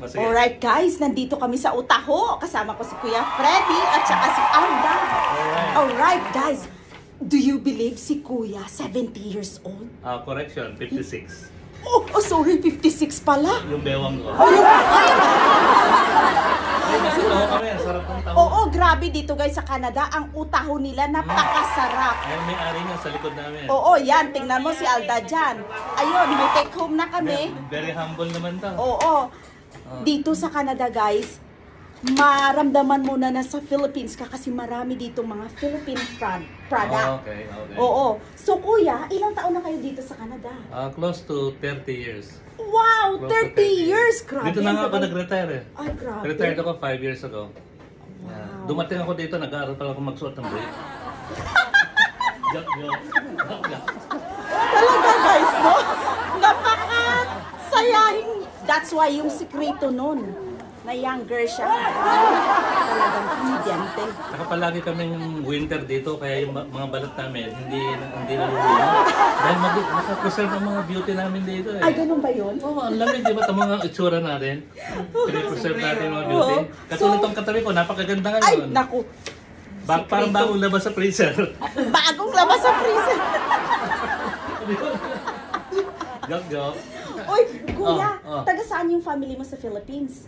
Oh, sige. Alright guys, nandito kami sa Utaho. Kasama ko si Kuya Freddy at saka si Alda. Alright. Alright guys, do you believe si Kuya 70 years old? Ah, correction, 56. Oh, oh sorry, 56 pala. Yung bewang ko. Ayun, Ay, kasi taho kami. Sarap ng taho. Oo, grabe dito guys sa Canada. Ang utaho nila napakasarap. Ay, may ari nga sa likod namin. Oo, yan. Tingnan mo si Alda dyan. Ayun, may take home na kami. Very humble naman to. Oo. Dito sa Canada, guys, maramdaman mo na nasa Philippines ka kasi marami dito mga Philippine prod- product. Oh, okay, okay. Oo. So, kuya, ilang taon na kayo dito sa Canada? Ah, close to 30 years. Wow, Close to 30 years! Grabe. Dito na nga ako nag-retire eh. Ay, grabe. Retired ako 5 years ago. Yeah. Dumating ako dito, nag-aaral pala ako magsuot ng brief. joke, joke. Joke, joke. Talaga, guys, no? Napaka-sayahin. That's why yung sikreto nun, na younger siya. Talagang komedyante. Saka palagi kaming winter dito, kaya yung mga balat namin hindi hindi nalulunod. Dahil mag nakapreserve ang mga beauty namin dito eh. Ay, ganun ba yun? Oo, ang lamig, di ba? Ito mga itsura natin. Pinipreserve natin yung mga beauty. Katulad So- tong katabi ko, napakaganda Ay, ngayon. naku. Ba- parang bagong labas sa freezer. Bagong labas sa freezer. joke. Uy, kuya, Oh, oh. taga saan yung family mo sa Philippines?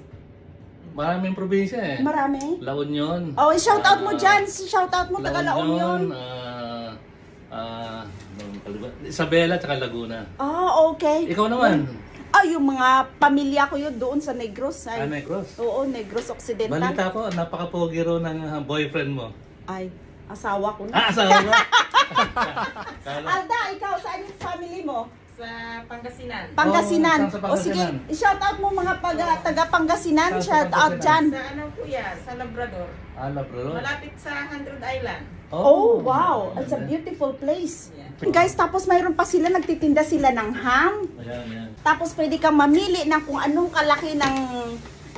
Maraming probinsya eh. Marami? La Union. Oh, shout out mo Ah, dyan. Shout out mo taga La Union. ah, ah, anong kaliwa- Isabela at Laguna. Ah, okay. Ikaw naman. Ah, yung mga pamilya ko yun doon sa Negros. Ah, Ay, Negros. Oo, Negros Occidental. Balita ko, napaka-pogi raw ng ah, boyfriend mo. Ay, asawa ko na. Ah, asawa mo? Kala- Alda, ikaw, saan yung family mo? Sa Pangasinan. Pangasinan. Oh, sa o sige, Pangasinan? shout out mo mga pag- taga Pangasinan. Sa Shout out Pangasinan? dyan. Sa ano kuya? Sa Labrador. Ah, Labrador. Malapit sa Hundred Island. Oh, wow. It's a beautiful place. Yeah. Guys, tapos mayroon pa sila, nagtitinda sila ng ham. Ayan, ayan. Tapos pwede kang mamili ng kung anong kalaki ng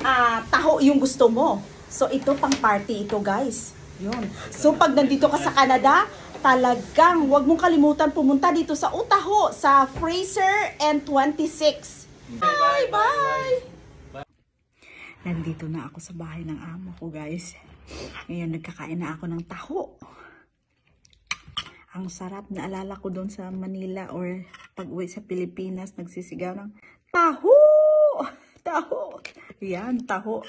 ah, taho yung gusto mo. So ito pang party ito guys. Yun. So pag nandito ka sa Canada, talagang wag mong kalimutan pumunta dito sa Utaho sa Fraser and 26. Bye bye. Nandito na ako sa bahay ng amo ko guys. Ngayon nagkakain na ako ng taho. Ang sarap na alala ko doon sa Manila or pag uwi sa Pilipinas, nagsisigaw ng taho! Taho! Yan, taho.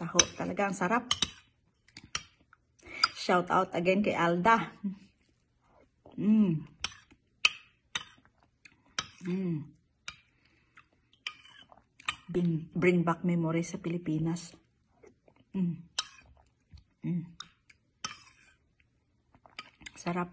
Taho. Talaga ang sarap. Shout out again kay Alda. Mm. Mm. Bring, bring back memories sa Pilipinas. Mm. Mm. Sarap.